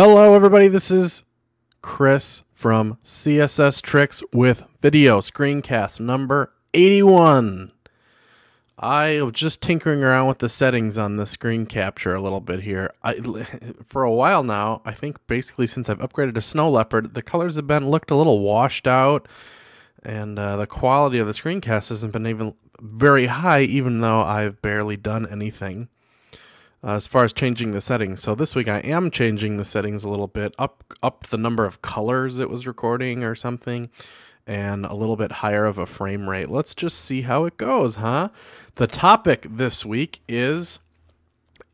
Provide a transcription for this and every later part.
Hello, everybody. This is Chris from CSS Tricks with video screencast number 81. I was just tinkering around with the settings on the screen capture a little bit here. I, for a while now, I think basically since I've upgraded to Snow Leopard, the colors have been looked a little washed out, and uh, the quality of the screencast hasn't been even very high, even though I've barely done anything uh, as far as changing the settings. So this week I am changing the settings a little bit, up up the number of colors it was recording or something, and a little bit higher of a frame rate. Let's just see how it goes, huh? The topic this week is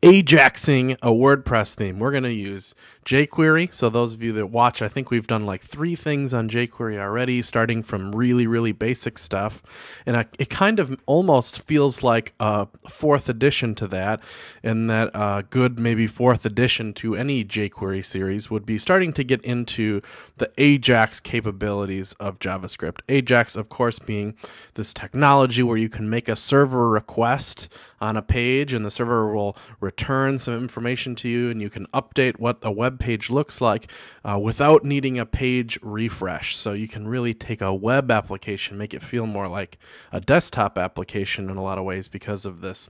Ajaxing a WordPress theme. We're going to use jQuery. So, those of you that watch, I think we've done like three things on jQuery already, starting from really, really basic stuff. And I, it kind of almost feels like a fourth edition to that, and that a good, maybe fourth edition to any jQuery series would be starting to get into the Ajax capabilities of JavaScript. Ajax, of course, being this technology where you can make a server request on a page and the server will return some information to you and you can update what a web page looks like uh, without needing a page refresh. So you can really take a web application, make it feel more like a desktop application in a lot of ways because of this.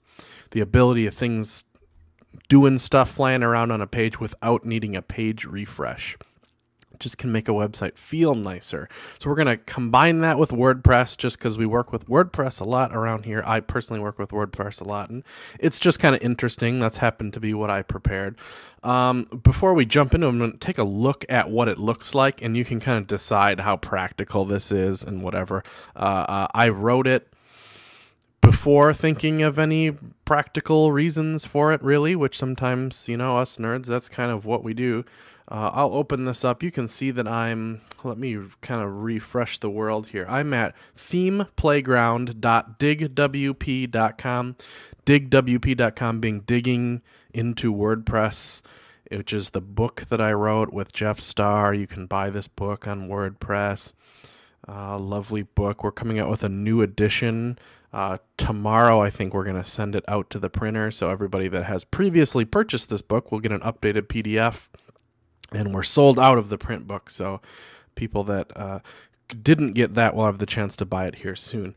The ability of things doing stuff flying around on a page without needing a page refresh just can make a website feel nicer. So we're going to combine that with WordPress just because we work with WordPress a lot around here. I personally work with WordPress a lot, and it's just kind of interesting. That's happened to be what I prepared. Um, before we jump into it, I'm going to take a look at what it looks like, and you can kind of decide how practical this is and whatever. Uh, uh, I wrote it before thinking of any practical reasons for it, really, which sometimes, you know, us nerds, that's kind of what we do. Uh, I'll open this up. You can see that I'm, let me kind of refresh the world here. I'm at themeplayground.digwp.com. Digwp.com being digging into WordPress, which is the book that I wrote with Jeff Starr. You can buy this book on WordPress. Uh, lovely book. We're coming out with a new edition. Uh, tomorrow, I think we're going to send it out to the printer. So everybody that has previously purchased this book will get an updated PDF and we're sold out of the print book. So people that uh, didn't get that will have the chance to buy it here soon.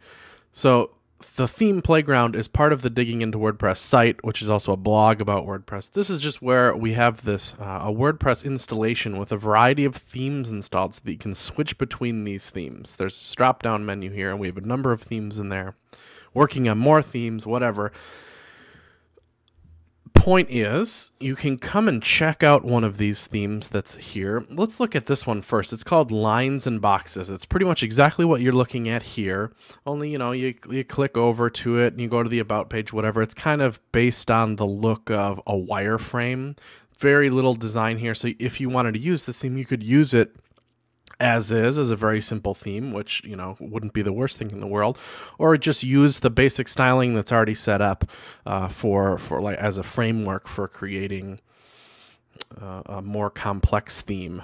So the theme playground is part of the digging into wordpress site which is also a blog about wordpress this is just where we have this uh, a wordpress installation with a variety of themes installed so that you can switch between these themes there's a drop down menu here and we have a number of themes in there working on more themes whatever point is, you can come and check out one of these themes that's here. Let's look at this one first. It's called Lines and Boxes. It's pretty much exactly what you're looking at here, only, you know, you, you click over to it and you go to the About page, whatever. It's kind of based on the look of a wireframe. Very little design here. So if you wanted to use this theme, you could use it as is as a very simple theme, which you know wouldn't be the worst thing in the world, or just use the basic styling that's already set up uh, for for like as a framework for creating uh, a more complex theme.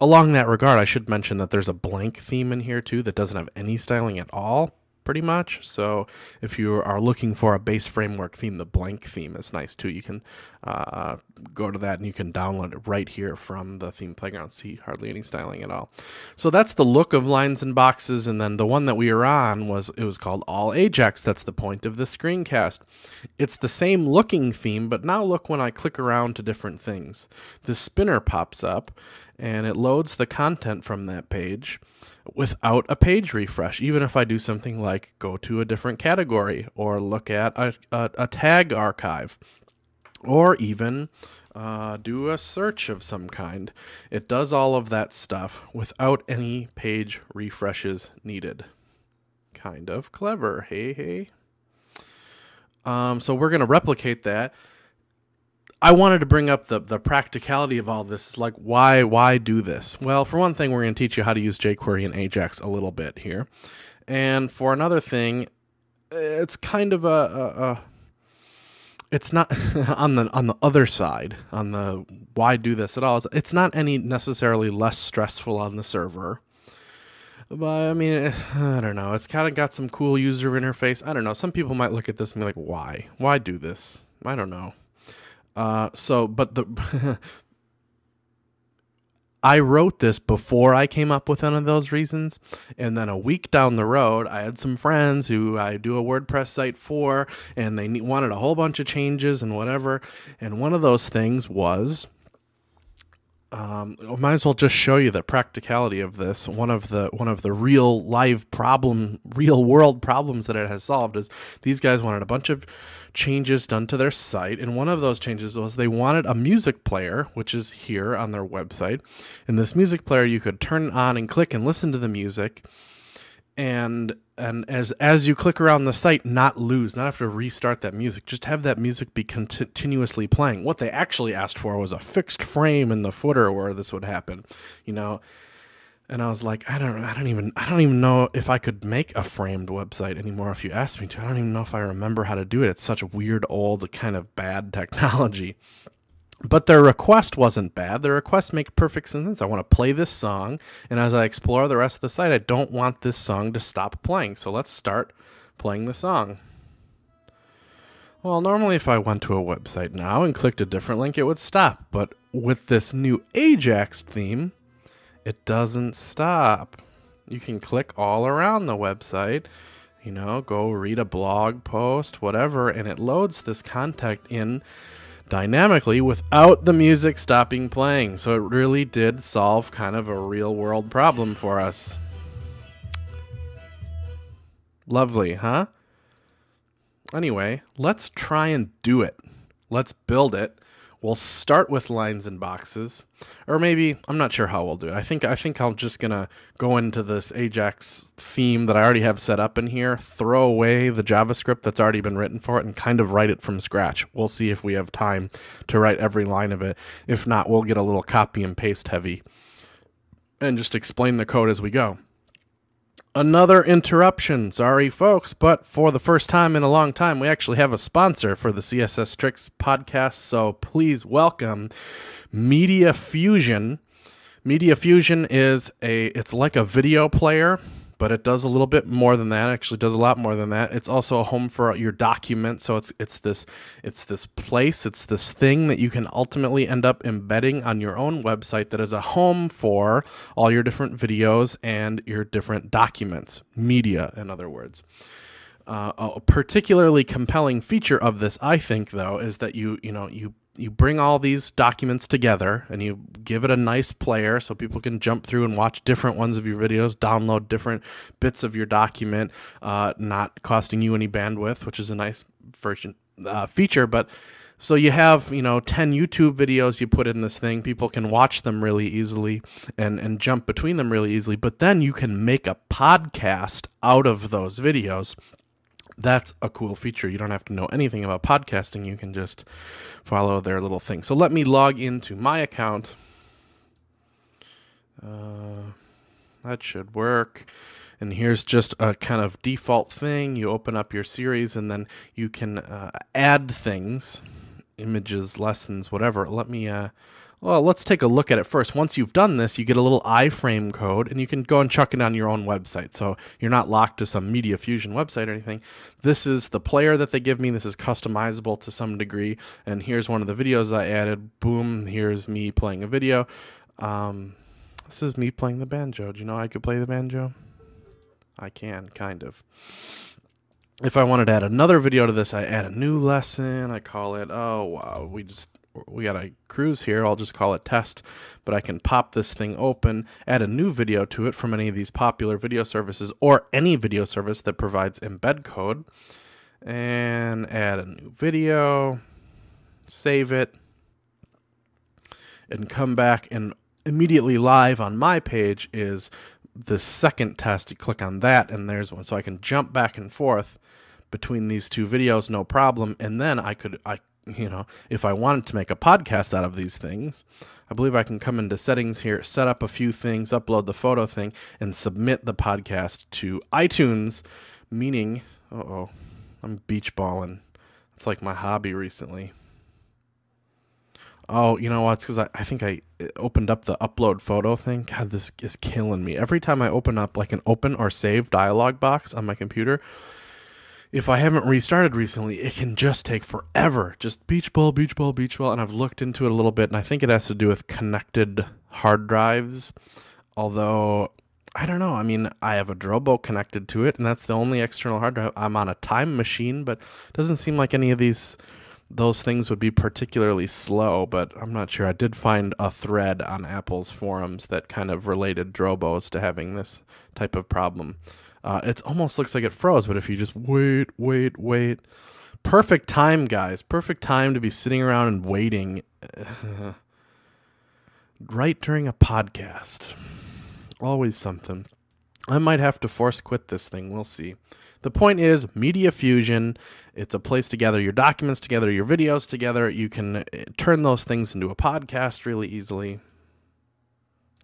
Along that regard, I should mention that there's a blank theme in here too that doesn't have any styling at all pretty much. So if you are looking for a base framework theme, the blank theme is nice too. You can uh, go to that and you can download it right here from the theme playground. See hardly any styling at all. So that's the look of lines and boxes. And then the one that we were on was it was called All Ajax. That's the point of the screencast. It's the same looking theme, but now look when I click around to different things. The spinner pops up and it loads the content from that page without a page refresh, even if I do something like go to a different category or look at a, a, a tag archive or even uh, do a search of some kind. It does all of that stuff without any page refreshes needed. Kind of clever, hey, hey. Um, so we're going to replicate that I wanted to bring up the the practicality of all this. Is like why why do this? Well, for one thing, we're going to teach you how to use jQuery and Ajax a little bit here, and for another thing, it's kind of a, a, a it's not on the on the other side on the why do this at all. It's not any necessarily less stressful on the server. But I mean, eh, I don't know. It's kind of got some cool user interface. I don't know. Some people might look at this and be like, "Why? Why do this?" I don't know. Uh, so, but the I wrote this before I came up with any of those reasons. And then a week down the road, I had some friends who I do a WordPress site for, and they wanted a whole bunch of changes and whatever. And one of those things was um, I might as well just show you the practicality of this. One of the one of the real live problem, real world problems that it has solved is these guys wanted a bunch of changes done to their site, and one of those changes was they wanted a music player, which is here on their website. And this music player, you could turn on and click and listen to the music and and as as you click around the site not lose not have to restart that music just have that music be continuously playing what they actually asked for was a fixed frame in the footer where this would happen you know and I was like, I don't, I don't even, I don't even know if I could make a framed website anymore. If you asked me to, I don't even know if I remember how to do it. It's such a weird, old, kind of bad technology. But their request wasn't bad. Their request make perfect sense. I want to play this song, and as I explore the rest of the site, I don't want this song to stop playing. So let's start playing the song. Well, normally if I went to a website now and clicked a different link, it would stop. But with this new Ajax theme, it doesn't stop. You can click all around the website, you know, go read a blog post, whatever, and it loads this content in dynamically without the music stopping playing. So it really did solve kind of a real world problem for us. Lovely, huh? Anyway, let's try and do it. Let's build it We'll start with lines and boxes, or maybe I'm not sure how we'll do it. I think I think I'm just gonna go into this Ajax theme that I already have set up in here, throw away the JavaScript that's already been written for it, and kind of write it from scratch. We'll see if we have time to write every line of it. If not, we'll get a little copy and paste heavy, and just explain the code as we go another interruption. Sorry, folks, but for the first time in a long time, we actually have a sponsor for the CSS Tricks podcast. So please welcome Media Fusion. Media Fusion is a it's like a video player but it does a little bit more than that. Actually, does a lot more than that. It's also a home for your document. So it's it's this it's this place. It's this thing that you can ultimately end up embedding on your own website that is a home for all your different videos and your different documents, media, in other words. Uh, a particularly compelling feature of this, I think, though, is that you you know you you bring all these documents together and you give it a nice player so people can jump through and watch different ones of your videos, download different bits of your document, uh, not costing you any bandwidth, which is a nice version uh, feature. But so you have you know 10 youtube videos you put in this thing. People can watch them really easily and and jump between them really easily. But then you can make a podcast out of those videos that's a cool feature. You don't have to know anything about podcasting. You can just follow their little thing. So let me log into my account. Uh, that should work. And here's just a kind of default thing. You open up your series and then you can uh, add things, images, lessons, whatever. Let me uh, well, let's take a look at it first. Once you've done this, you get a little iframe code and you can go and chuck it on your own website. So you're not locked to some Media Fusion website or anything. This is the player that they give me. This is customizable to some degree. And here's one of the videos I added. Boom, here's me playing a video. Um, this is me playing the banjo. Do you know I could play the banjo? I can, kind of. If I wanted to add another video to this, I add a new lesson. I call it, oh, wow, we just we got a cruise here. I'll just call it test, but I can pop this thing open, add a new video to it from any of these popular video services or any video service that provides embed code, and add a new video, save it, and come back and immediately live on my page is the second test. You click on that, and there's one. So I can jump back and forth between these two videos, no problem. And then I could I you know, if I wanted to make a podcast out of these things, I believe I can come into settings here, set up a few things, upload the photo thing, and submit the podcast to iTunes, meaning, oh, I'm beach balling. It's like my hobby recently. Oh, you know what? It's because I, I think I uh, opened up the upload photo thing. God, this is killing me. Every time I open up like an open or save dialog box on my computer, if I haven't restarted recently, it can just take forever. Just beach ball, beach ball, beach ball. And I've looked into it a little bit, and I think it has to do with connected hard drives. Although, I don't know. I mean, I have a Drobo connected to it, and that's the only external hard drive. I'm on a time machine, but it doesn't seem like any of these those things would be particularly slow, but I'm not sure. I did find a thread on Apple's forums that kind of related Drobos to having this type of problem. Uh, it almost looks like it froze, but if you just wait, wait, wait, perfect time, guys. Perfect time to be sitting around and waiting right during a podcast. Always something. I might have to force quit this thing. We'll see. The point is, Media Fusion, it's a place to gather your documents together, your videos together. You can uh, turn those things into a podcast really easily.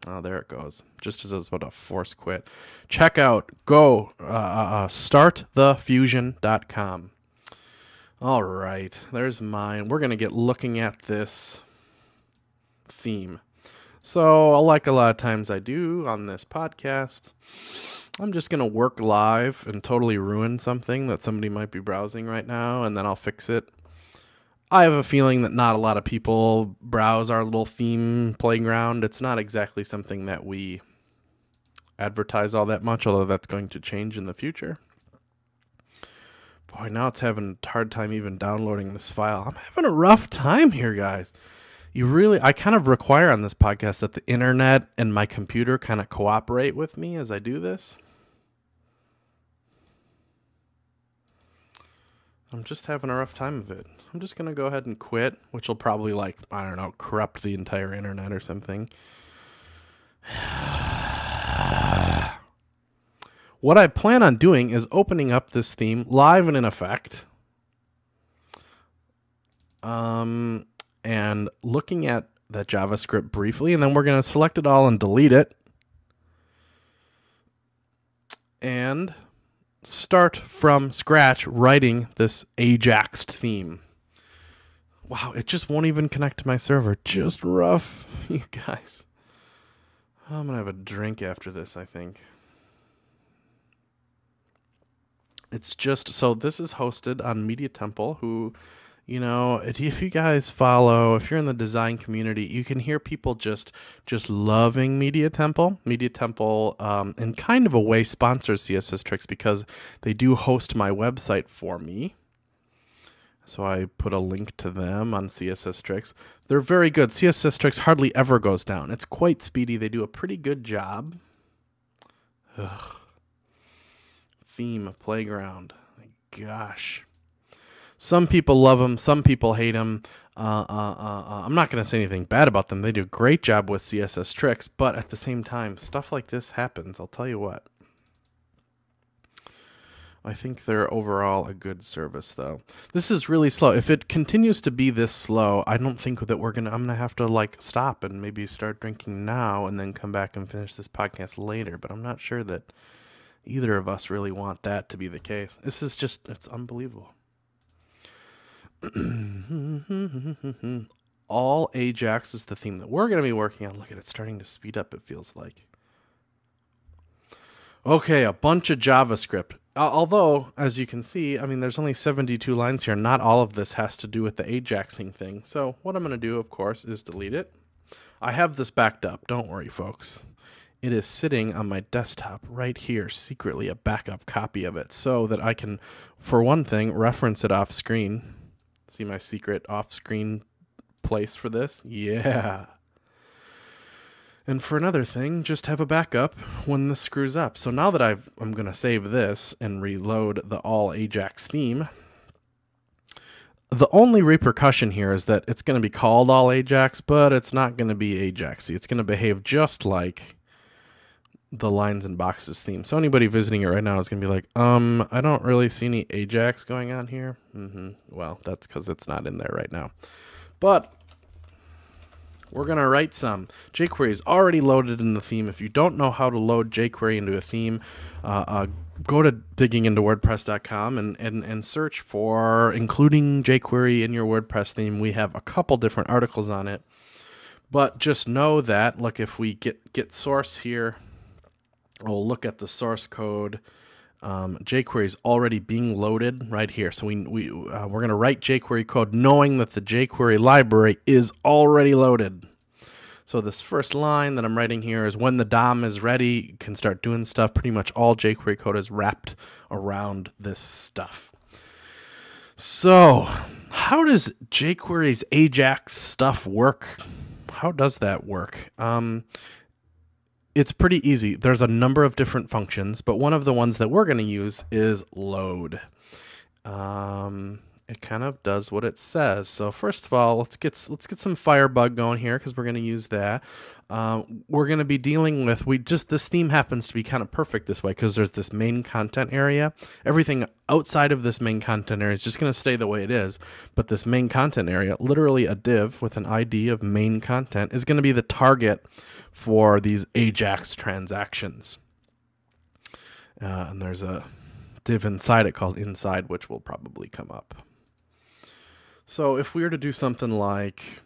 Oh, there it goes. Just as I was about to force quit. Check out, go, uh, uh, uh startthefusion.com. All right, there's mine. We're going to get looking at this theme. So, like a lot of times I do on this podcast, I'm just going to work live and totally ruin something that somebody might be browsing right now, and then I'll fix it. I have a feeling that not a lot of people browse our little theme playground. It's not exactly something that we advertise all that much, although that's going to change in the future. Boy, now it's having a hard time even downloading this file. I'm having a rough time here, guys you really i kind of require on this podcast that the internet and my computer kind of cooperate with me as i do this i'm just having a rough time of it i'm just going to go ahead and quit which will probably like i don't know corrupt the entire internet or something what i plan on doing is opening up this theme live and in effect um and looking at that JavaScript briefly, and then we're going to select it all and delete it. And start from scratch writing this Ajax theme. Wow, it just won't even connect to my server. Just rough, you guys. I'm to have a drink after this, I think. It's just so this is hosted on Media Temple, who you know if you guys follow if you're in the design community you can hear people just just loving media temple media temple um, in kind of a way sponsors css tricks because they do host my website for me so i put a link to them on css tricks they're very good css tricks hardly ever goes down it's quite speedy they do a pretty good job Ugh. theme playground gosh some people love them, some people hate them. Uh, uh, uh, uh, I'm not going to say anything bad about them. They do a great job with CSS tricks, but at the same time, stuff like this happens. I'll tell you what. I think they're overall a good service, though. This is really slow. If it continues to be this slow, I don't think that we're gonna. I'm gonna have to like stop and maybe start drinking now, and then come back and finish this podcast later. But I'm not sure that either of us really want that to be the case. This is just. It's unbelievable. All Ajax is the theme that we're going to be working on. Look at it starting to speed up, it feels like. Okay, a bunch of JavaScript. Although, as you can see, I mean, there's only 72 lines here. Not all of this has to do with the Ajaxing thing. So, what I'm going to do, of course, is delete it. I have this backed up. Don't worry, folks. It is sitting on my desktop right here, secretly a backup copy of it, so that I can, for one thing, reference it off screen See my secret off screen place for this? Yeah. And for another thing, just have a backup when this screws up. So now that I've, I'm going to save this and reload the all Ajax theme, the only repercussion here is that it's going to be called all Ajax, but it's not going to be Ajaxy. It's going to behave just like the lines and boxes theme. So anybody visiting it right now is going to be like, um, I don't really see any Ajax going on here. Mm-hmm. Well, that's because it's not in there right now. But we're going to write some. jQuery is already loaded in the theme. If you don't know how to load jQuery into a theme, uh, uh, go to diggingintowordpress.com and, and, and search for including jQuery in your WordPress theme. We have a couple different articles on it. But just know that, look, if we get, get source here, we'll look at the source code. Um, jQuery is already being loaded right here. So we, we, uh, we're going to write jQuery code knowing that the jQuery library is already loaded. So this first line that I'm writing here is when the DOM is ready, you can start doing stuff. Pretty much all jQuery code is wrapped around this stuff. So how does jQuery's Ajax stuff work? How does that work? Um, it's pretty easy. There's a number of different functions, but one of the ones that we're going to use is load. Um, it kind of does what it says. So first of all, let's get let's get some Firebug going here because we're going to use that. Uh, we're going to be dealing with we just this theme happens to be kind of perfect this way because there's this main content area. Everything outside of this main content area is just going to stay the way it is, but this main content area, literally a div with an ID of main content, is going to be the target for these Ajax transactions. Uh, and there's a div inside it called inside, which will probably come up. So if we were to do something like,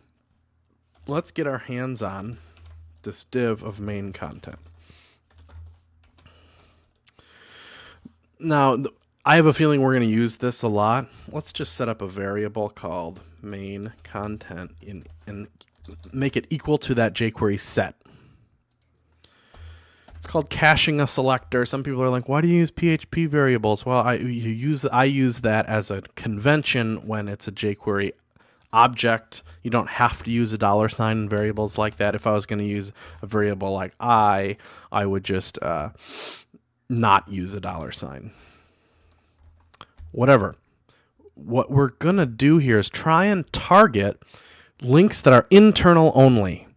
let's get our hands on this div of main content. Now, I have a feeling we're going to use this a lot. Let's just set up a variable called main content in, and make it equal to that jQuery set. It's called caching a selector. Some people are like, "Why do you use PHP variables?" Well, I you use I use that as a convention when it's a jQuery object. You don't have to use a dollar sign in variables like that. If I was going to use a variable like i, I would just uh, not use a dollar sign. Whatever. What we're going to do here is try and target links that are internal only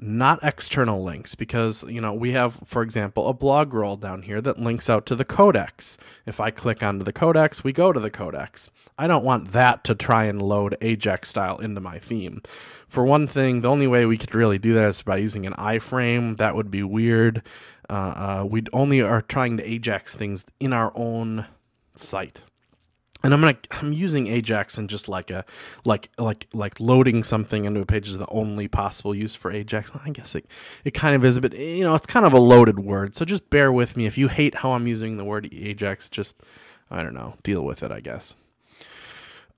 not external links because you know we have for example a blog roll down here that links out to the codex. If i click onto the codex we go to the codex. I don't want that to try and load ajax style into my theme. For one thing the only way we could really do that is by using an iframe. That would be weird. Uh, uh, we only are trying to ajax things in our own site and I'm gonna I'm using Ajax and just like a like like like loading something into a page is the only possible use for Ajax. I guess it it kind of is, but you know it's kind of a loaded word. So just bear with me. If you hate how I'm using the word Ajax, just I don't know, deal with it. I guess.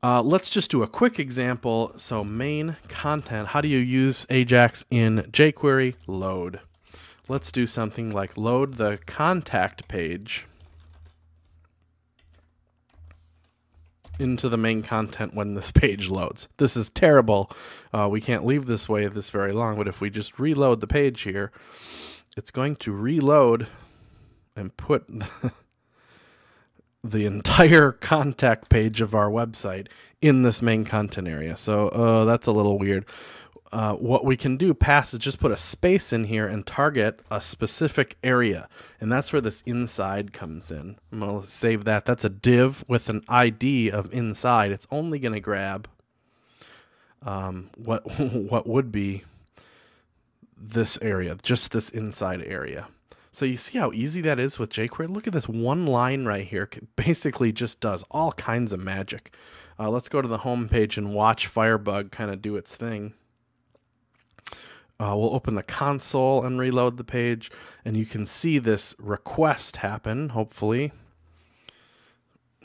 Uh, let's just do a quick example. So main content. How do you use Ajax in jQuery? Load. Let's do something like load the contact page into the main content when this page loads. This is terrible. Uh, we can't leave this way this very long, but if we just reload the page here, it's going to reload and put the entire contact page of our website in this main content area. So uh, that's a little weird uh, what we can do past is just put a space in here and target a specific area. And that's where this inside comes in. I'm going to save that. That's a div with an ID of inside. It's only going to grab um, what, what would be this area, just this inside area. So you see how easy that is with jQuery? Look at this one line right here. Basically just does all kinds of magic. Uh, let's go to the home page and watch Firebug kind of do its thing. Uh, we'll open the console and reload the page, and you can see this request happen, hopefully.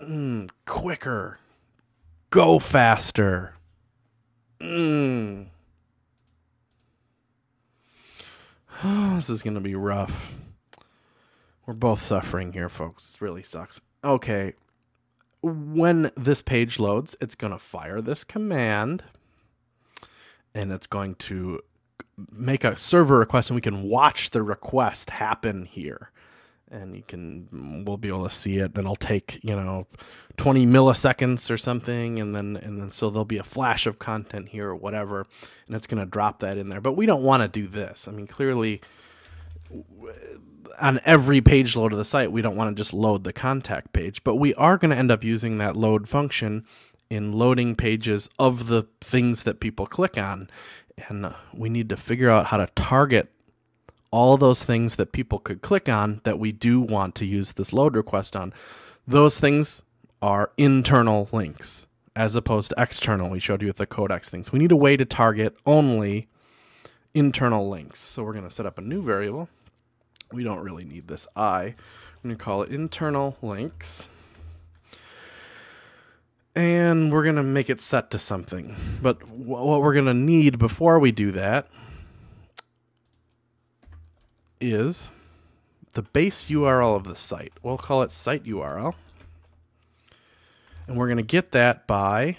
Mm, quicker. Go faster. Mm. this is going to be rough. We're both suffering here, folks. It really sucks. Okay. When this page loads, it's going to fire this command and it's going to make a server request and we can watch the request happen here. And you can we'll be able to see it. And it'll take you know 20 milliseconds or something. And then and then so there'll be a flash of content here or whatever. And it's going to drop that in there. But we don't want to do this. I mean clearly on every page load of the site we don't want to just load the contact page. But we are going to end up using that load function in loading pages of the things that people click on and we need to figure out how to target all those things that people could click on that we do want to use this load request on. Those things are internal links as opposed to external. We showed you with the codex things. We need a way to target only internal links. So we're going to set up a new variable We don't really need this I. I'm going to call it internal links. And we're going to make it set to something. But wh- what we're going to need before we do that is the base URL of the site. We'll call it site URL. And we're going to get that by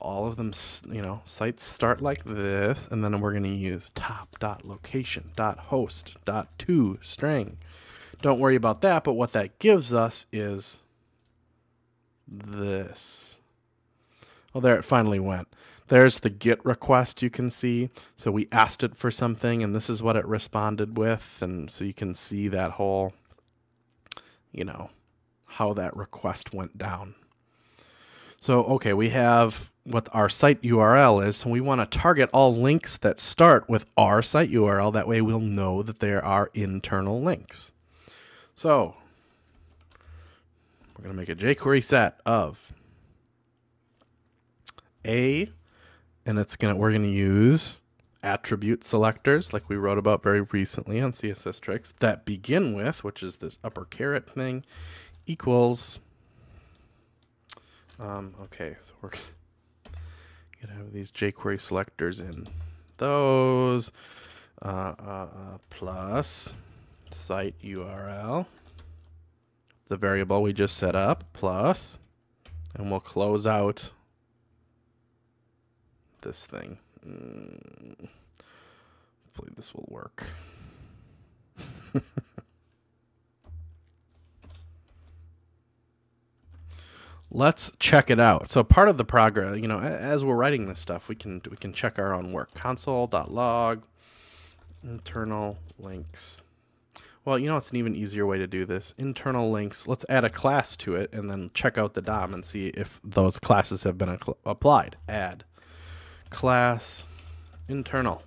all of them, you know, sites start like this, and then we're going to use top dot dot host dot string. Don't worry about that, but what that gives us is this. Well, there it finally went. There's the GET request you can see. So we asked it for something, and this is what it responded with. And so you can see that whole, you know, how that request went down. So, okay, we have what our site URL is. So we want to target all links that start with our site URL. That way we'll know that there are internal links. So we're going to make a jQuery set of a and it's gonna we're gonna use attribute selectors like we wrote about very recently on css tricks that begin with which is this upper caret thing equals um, okay so we're gonna have these jquery selectors in those uh, uh, uh, plus site url the variable we just set up plus and we'll close out this thing. Mm. Hopefully this will work. Let's check it out. So part of the progress, you know, as we're writing this stuff, we can we can check our own work. Console.log internal links. Well, you know, it's an even easier way to do this. Internal links. Let's add a class to it and then check out the DOM and see if those classes have been applied. Add class internal.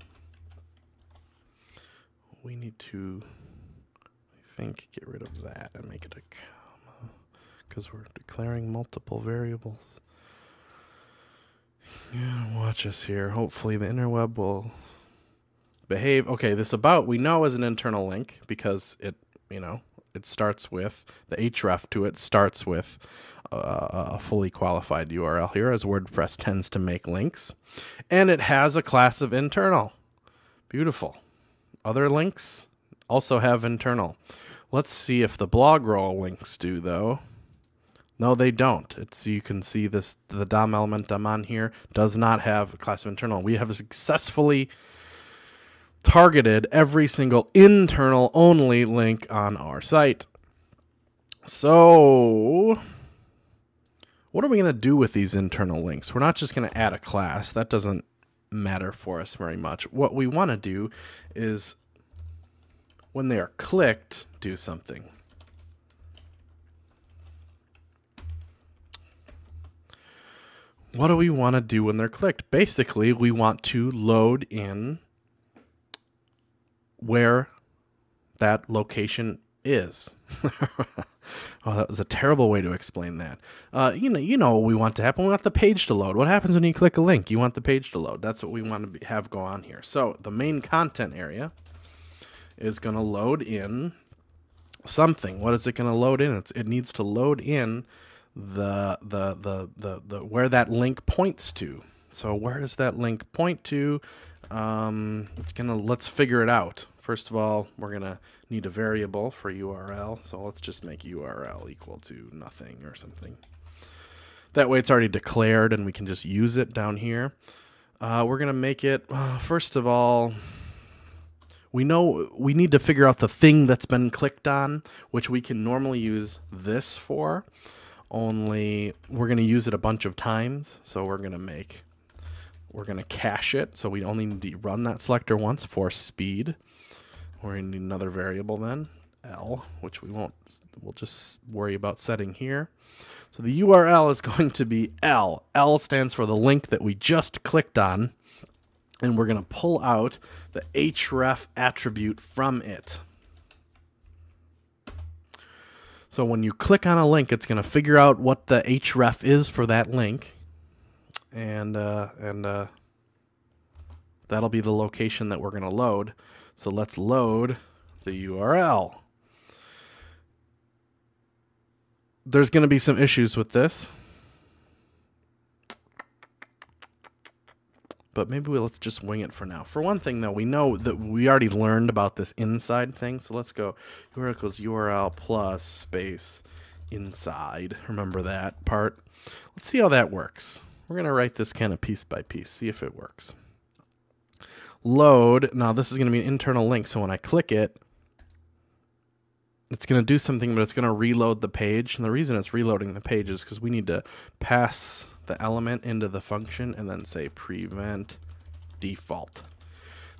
We need to, I think, get rid of that and make it a comma because we're declaring multiple variables. Yeah, watch us here. Hopefully the interweb will behave. Okay, this about we know is an internal link because it, you know, it starts with the href to it starts with uh, a fully qualified URL here, as WordPress tends to make links. And it has a class of internal. Beautiful. Other links also have internal. Let's see if the blog roll links do, though. No, they don't. It's you can see this the DOM element I'm on here does not have a class of internal. We have successfully targeted every single internal only link on our site. So what are we going to do with these internal links? We're not just going to add a class. That doesn't matter for us very much. What we want to do is when they are clicked, do something. What do we want to do when they're clicked? Basically, we want to load in where that location is. Oh, that was a terrible way to explain that. Uh, you know, you know what we want to happen. We want the page to load. What happens when you click a link? You want the page to load. That's what we want to be, have go on here. So the main content area is going to load in something. What is it going to load in? It's, it needs to load in the, the the the the where that link points to. So where does that link point to? Um, it's gonna let's figure it out. First of all, we're going to need a variable for URL. So let's just make URL equal to nothing or something. That way it's already declared and we can just use it down here. Uh, we're going to make it, uh, first of all, we know we need to figure out the thing that's been clicked on, which we can normally use this for. Only we're going to use it a bunch of times. So we're going to make, we're going to cache it. So we only need to run that selector once for speed. We're need another variable then, L, which we won't, we'll just worry about setting here. So the URL is going to be L. L stands for the link that we just clicked on. And we're going to pull out the href attribute from it. So when you click on a link, it's going to figure out what the href is for that link. And, uh, and, uh, That'll be the location that we're going to load. So let's load the URL. There's going to be some issues with this. But maybe we, let's just wing it for now. For one thing, though, we know that we already learned about this inside thing. So let's go URL equals URL plus space inside. Remember that part. Let's see how that works. We're going to write this kind of piece by piece, see if it works. Load. Now, this is going to be an internal link. So when I click it, it's going to do something, but it's going to reload the page. And the reason it's reloading the page is because we need to pass the element into the function and then say prevent default.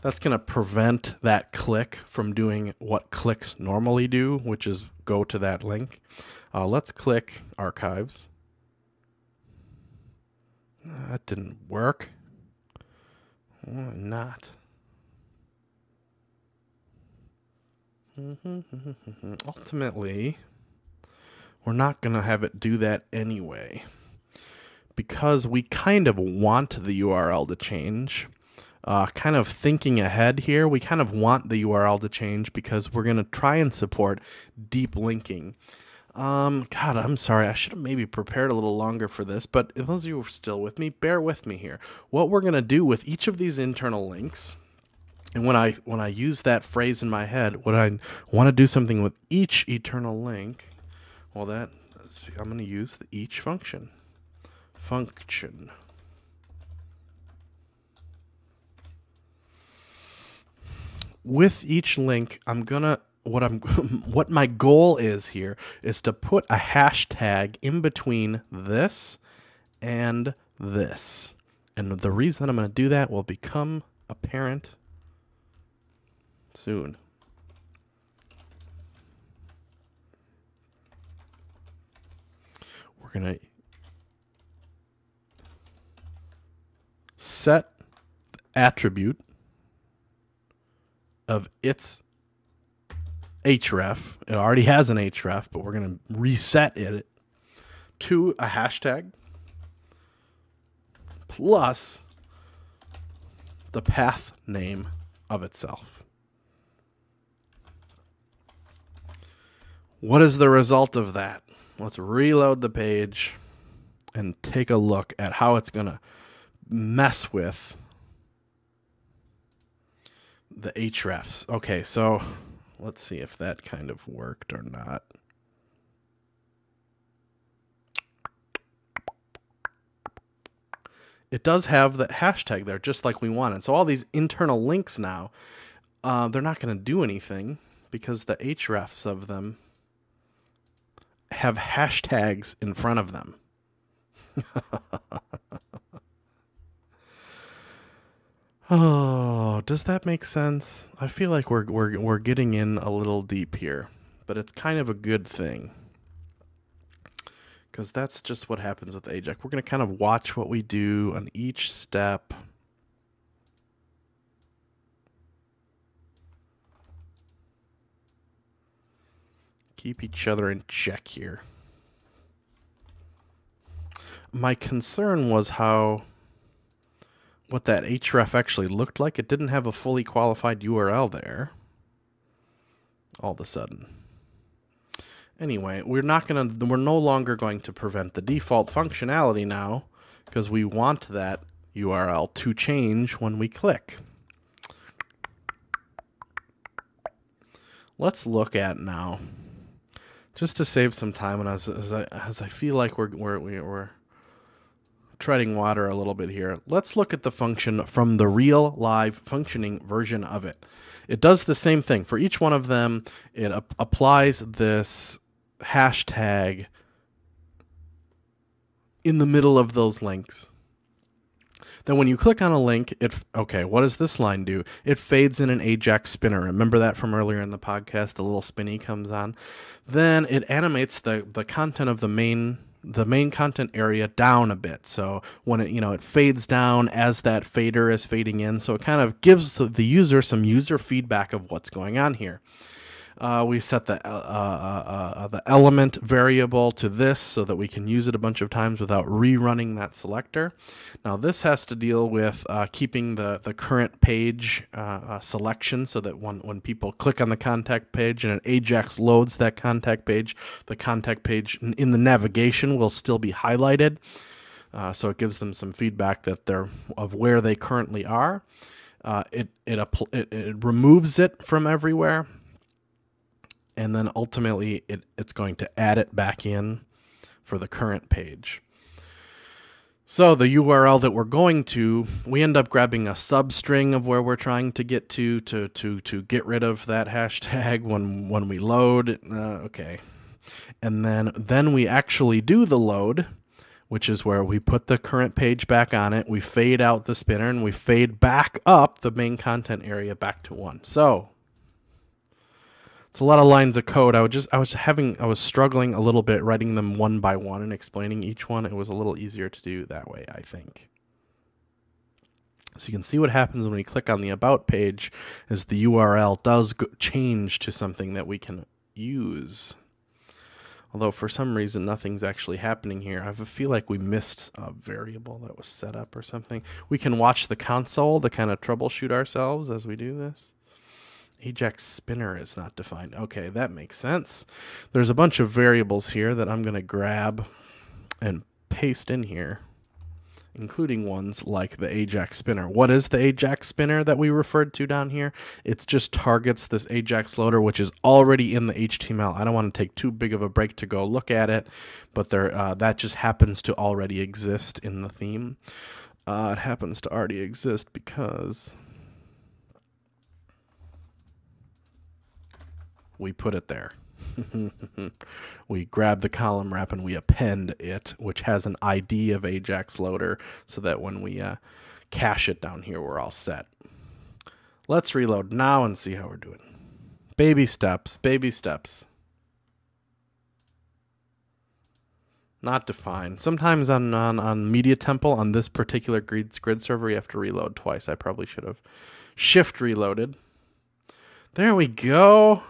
That's going to prevent that click from doing what clicks normally do, which is go to that link. Uh, let's click archives. That didn't work. Why not? Ultimately, we're not going to have it do that anyway because we kind of want the URL to change. Uh, kind of thinking ahead here, we kind of want the URL to change because we're going to try and support deep linking. Um, God, I'm sorry. I should have maybe prepared a little longer for this, but if those of you are still with me, bear with me here. What we're going to do with each of these internal links, and when I when I use that phrase in my head, what I want to do something with each internal link, well, that I'm going to use the each function function. With each link, I'm gonna what I'm what my goal is here is to put a hashtag in between this and this. And the reason that I'm going to do that will become apparent soon. We're going to set the attribute of its href. It already has an href, but we're going to reset it to a hashtag plus the path name of itself. What is the result of that? Let's reload the page and take a look at how it's going to mess with the hrefs. Okay, so let's see if that kind of worked or not. It does have that hashtag there, just like we wanted. So all these internal links now, uh, they're not going to do anything because the hrefs of them have hashtags in front of them. Oh, does that make sense? I feel like we're we're we're getting in a little deep here, but it's kind of a good thing. Cuz that's just what happens with Ajax. We're going to kind of watch what we do on each step. Keep each other in check here. My concern was how what that href actually looked like. It didn't have a fully qualified URL there. All of a sudden. Anyway, we're not going to we're no longer going to prevent the default functionality now because we want that URL to change when we click. Let's look at now just to save some time and as, as I as I feel like we're we're we're treading water a little bit here. Let's look at the function from the real live functioning version of it. It does the same thing. For each one of them, it ap- applies this hashtag in the middle of those links. Then when you click on a link, it okay, what does this line do? It fades in an Ajax spinner. Remember that from earlier in the podcast, the little spinny comes on. Then it animates the the content of the main the main content area down a bit. So when it, you know, it fades down as that fader is fading in. So it kind of gives the user some user feedback of what's going on here. Uh, we set the uh, uh, uh, the element variable to this so that we can use it a bunch of times without rerunning that selector. Now this has to deal with uh, keeping the the current page uh, selection so that when when people click on the contact page and an Ajax loads that contact page, the contact page in the navigation will still be highlighted. so it gives them some feedback that they're of where they currently are. it, it, it, it removes it from everywhere and then ultimately it, it's going to add it back in for the current page. So the URL that we're going to, we end up grabbing a substring of where we're trying to get to to to to get rid of that hashtag when when we load. Uh, okay, and then then we actually do the load, which is where we put the current page back on it. We fade out the spinner and we fade back up the main content area back to one. So it's a lot of lines of code. I was just I was having I was struggling a little bit writing them one by one and explaining each one. It was a little easier to do that way, I think. So you can see what happens when we click on the about page is the URL does change to something that we can use. Although for some reason nothing's actually happening here. I feel like we missed a variable that was set up or something. We can watch the console to kind of troubleshoot ourselves as we do this. Ajax spinner is not defined. Okay, that makes sense. There's a bunch of variables here that I'm going to grab and paste in here, including ones like the Ajax spinner. What is the Ajax spinner that we referred to down here? It just targets this Ajax loader, which is already in the HTML. I don't want to take too big of a break to go look at it, but there uh, that just happens to already exist in the theme. Uh, it happens to already exist because we put it there. we grab the column wrap and we append it, which has an ID of Ajax loader, so that when we uh, cache it down here, we're all set. Let's reload now and see how we're doing. Baby steps, baby steps. Not defined. Sometimes on, on, on Media Temple, on this particular grid, grid server, you have to reload twice. I probably should have shift reloaded. There we go.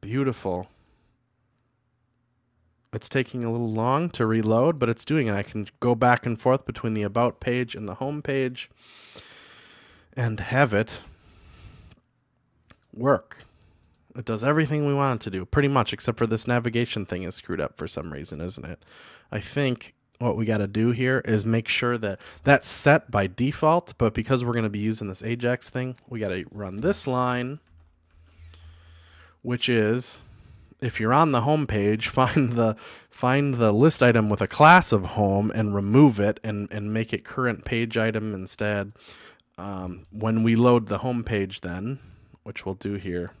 Beautiful. It's taking a little long to reload, but it's doing it. I can go back and forth between the About page and the Home page and have it work. It does everything we want it to do, pretty much, except for this navigation thing is screwed up for some reason, isn't it? I think what we got to do here is make sure that that's set by default, but because we're going to be using this Ajax thing, we got to run this line which is if you're on the home page, find the find the list item with a class of home and remove it and, and make it current page item instead. Um, when we load the home page then, which we'll do here,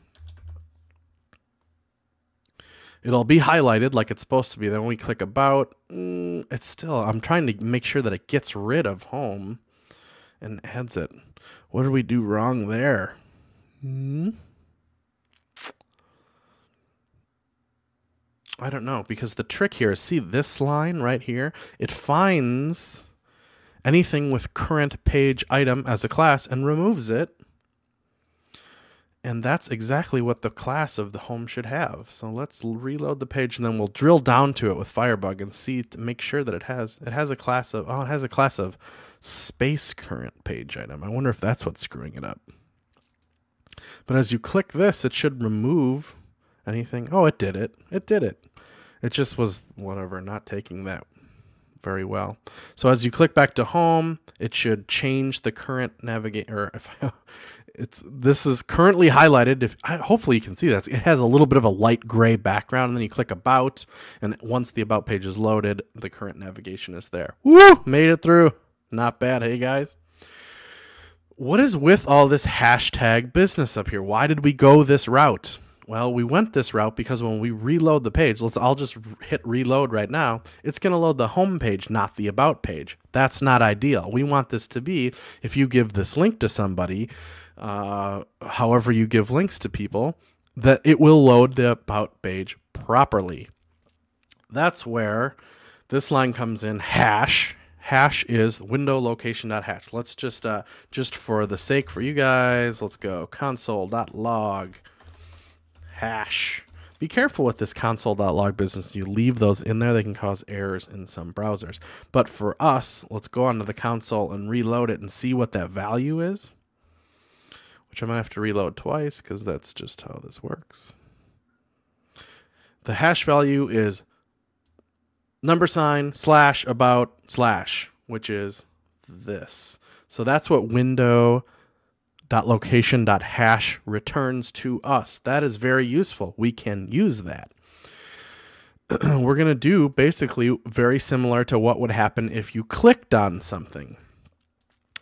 it'll be highlighted like it's supposed to be. Then when we click about, mm, it's still, I'm trying to make sure that it gets rid of home and adds it. What did we do wrong there? Hmm? I don't know because the trick here is see this line right here. It finds anything with current page item as a class and removes it. And that's exactly what the class of the home should have. So let's reload the page and then we'll drill down to it with Firebug and see to make sure that it has it has a class of oh it has a class of space current page item. I wonder if that's what's screwing it up. But as you click this, it should remove anything. Oh, it did it. It did it. It just was whatever, not taking that very well. So as you click back to home, it should change the current navigate or if it's this is currently highlighted. If hopefully you can see that it has a little bit of a light gray background and then you click about and once the about page is loaded the current navigation is there. Woo! Made it through. Not bad hey guys? What is with all this hashtag business up here? Why did we go this route well, we went this route because when we reload the page, let's all just hit reload right now, it's going to load the home page, not the about page. That's not ideal. We want this to be if you give this link to somebody, uh, however you give links to people, that it will load the about page properly. That's where this line comes in hash hash is window location hash. Let's just uh just for the sake for you guys, let's go console.log hash. Be careful with this console.log business. You leave those in there, they can cause errors in some browsers. But for us, let's go onto the console and reload it and see what that value is. Which I might have to reload twice because that's just how this works. The hash value is number sign slash about slash, which is this. So that's what window .location.hash returns to us. That is very useful. We can use that. We're going to do basically very similar to what would happen if you clicked on something.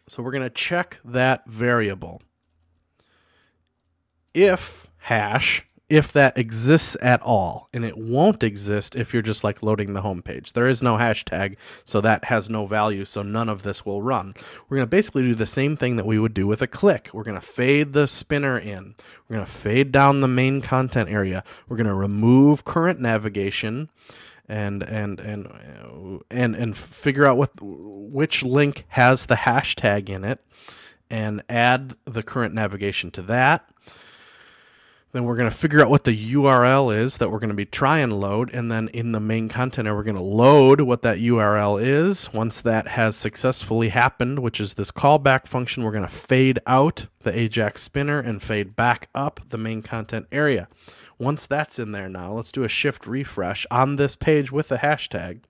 So we're going to check that variable. If hash if that exists at all. And it won't exist if you're just like loading the home page. There is no hashtag, so that has no value, so none of this will run. We're going to basically do the same thing that we would do with a click. We're going to fade the spinner in. We're going to fade down the main content area. We're going to remove current navigation and and and and and figure out what which link has the hashtag in it and add the current navigation to that then we're going to figure out what the URL is that we're going to be trying to load. And then in the main container, we're going to load what that URL is. Once that has successfully happened, which is this callback function, we're going to fade out the Ajax spinner and fade back up the main content area. Once that's in there now, let's do a shift refresh on this page with the hashtag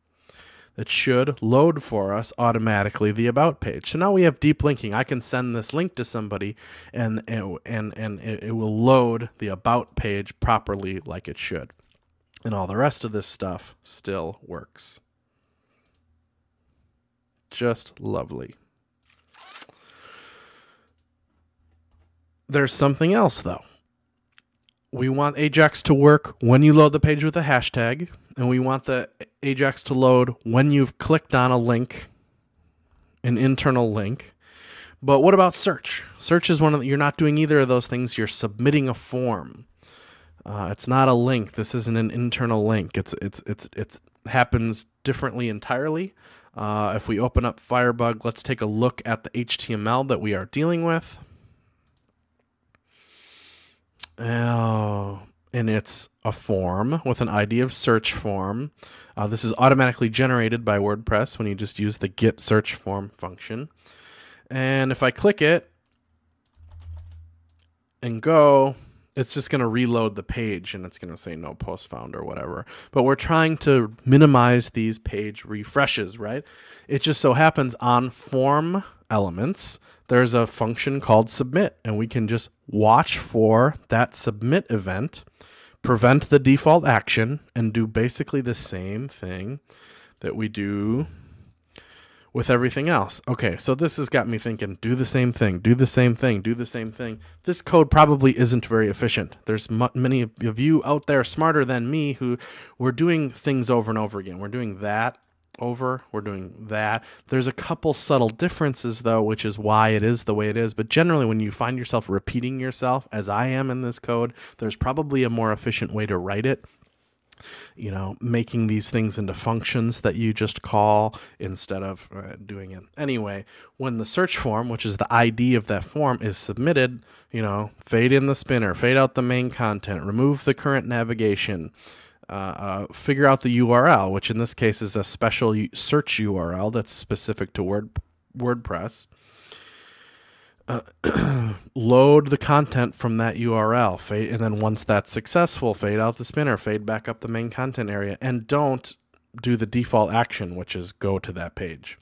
that should load for us automatically the about page. So now we have deep linking. I can send this link to somebody and and and it will load the about page properly like it should. And all the rest of this stuff still works. Just lovely. There's something else though. We want Ajax to work when you load the page with a hashtag and we want the Ajax to load when you've clicked on a link, an internal link. But what about search? Search is one of the, you're not doing either of those things. You're submitting a form. Uh, it's not a link. This isn't an internal link. It's it's it's it's happens differently entirely. Uh, if we open up Firebug, let's take a look at the HTML that we are dealing with. Oh, and it's a form with an ID of search form. Uh, this is automatically generated by WordPress when you just use the get search form function. And if I click it and go, it's just going to reload the page and it's going to say no post found or whatever. But we're trying to minimize these page refreshes, right? It just so happens on form elements, there's a function called submit, and we can just watch for that submit event prevent the default action and do basically the same thing that we do with everything else. Okay, so this has got me thinking do the same thing, do the same thing, do the same thing. This code probably isn't very efficient. There's many of you out there smarter than me who we're doing things over and over again. We're doing that over. We're doing that. There's a couple subtle differences, though, which is why it is the way it is. But generally, when you find yourself repeating yourself, as I am in this code, there's probably a more efficient way to write it. You know, making these things into functions that you just call instead of uh, doing it. Anyway, when the search form, which is the ID of that form, is submitted, you know, fade in the spinner, fade out the main content, remove the current navigation uh, uh, figure out the URL, which in this case is a special search URL that's specific to Word WordPress. Uh, load the content from that URL, fade, and then once that's successful, fade out the spinner, fade back up the main content area, and don't do the default action, which is go to that page.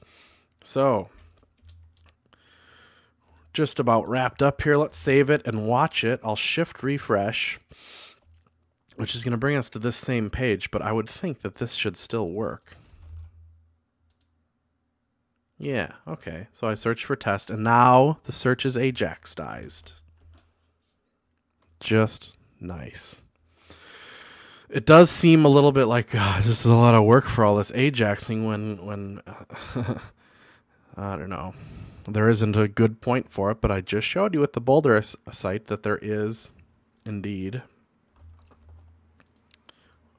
So, just about wrapped up here. Let's save it and watch it. I'll shift refresh which is going to bring us to this same page, but I would think that this should still work. Yeah, okay. So I search for test, and now the search is Ajaxized. Just nice. It does seem a little bit like uh, God, this is a lot of work for all this Ajaxing when when I don't know. There isn't a good point for it, but I just showed you with the Boulder site that there is indeed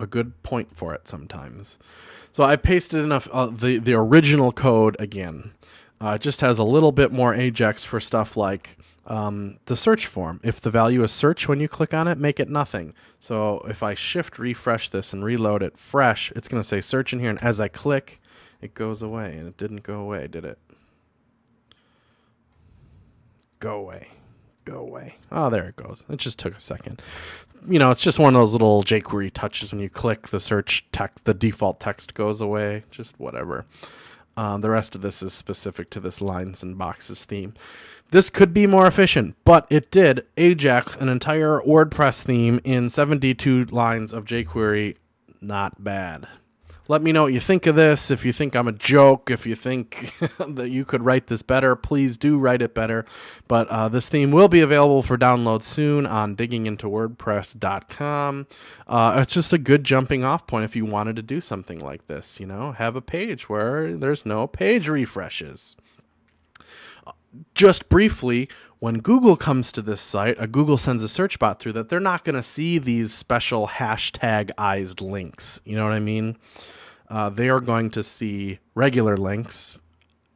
a good point for it sometimes. So I pasted enough uh, the the original code again. Uh, it just has a little bit more Ajax for stuff like um, the search form. If the value is search when you click on it, make it nothing. So if I shift refresh this and reload it fresh, it's going to say search in here. And as I click, it goes away. And it didn't go away, did it? Go away. Go away. Oh, there it goes. It just took a second. You know, it's just one of those little jQuery touches when you click the search text, the default text goes away. Just whatever. Uh, the rest of this is specific to this lines and boxes theme. This could be more efficient, but it did Ajax an entire WordPress theme in 72 lines of jQuery. Not bad. Let me know what you think of this. If you think I'm a joke, if you think that you could write this better, please do write it better. But uh, this theme will be available for download soon on diggingintowordpress.com. Uh, it's just a good jumping off point if you wanted to do something like this. You know, have a page where there's no page refreshes just briefly, when Google comes to this site, a Google sends a search bot through that, they're not going to see these special hashtagized links. You know what I mean? Uh, they are going to see regular links.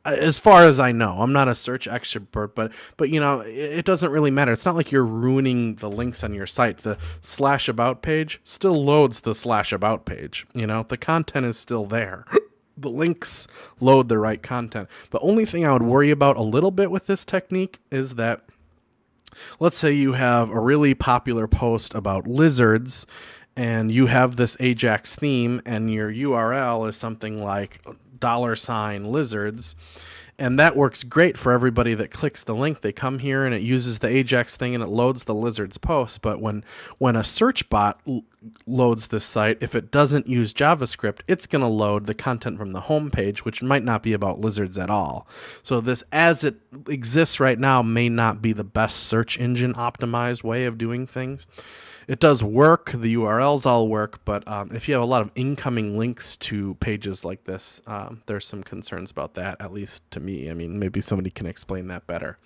As far as I know, I'm not a search expert, but but you know, it, it doesn't really matter. It's not like you're ruining the links on your site. The slash about page still loads the slash about page. You know, the content is still there. the links load the right content. The only thing I would worry about a little bit with this technique is that let's say you have a really popular post about lizards and you have this Ajax theme and your URL is something like dollar sign lizards and that works great for everybody that clicks the link. They come here and it uses the Ajax thing and it loads the lizards post. But when when a search bot l- loads this site, if it doesn't use JavaScript, it's going to load the content from the home page, which might not be about lizards at all. So this, as it exists right now, may not be the best search engine optimized way of doing things it does work. The URLs all work, but um, if you have a lot of incoming links to pages like this, um, there's some concerns about that. At least to me. I mean, maybe somebody can explain that better.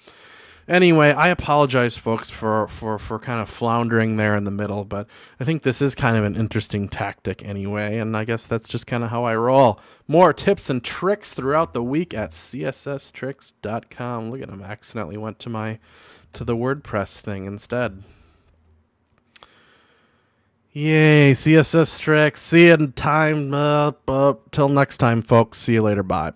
Anyway, I apologize, folks, for, for, for kind of floundering there in the middle, but I think this is kind of an interesting tactic anyway, and I guess that's just kind of how I roll. More tips and tricks throughout the week at csstricks.com. Look at them, accidentally went to my to the WordPress thing instead. Yay, CSS tricks. See you in time. Uh, uh, till next time, folks. See you later. Bye.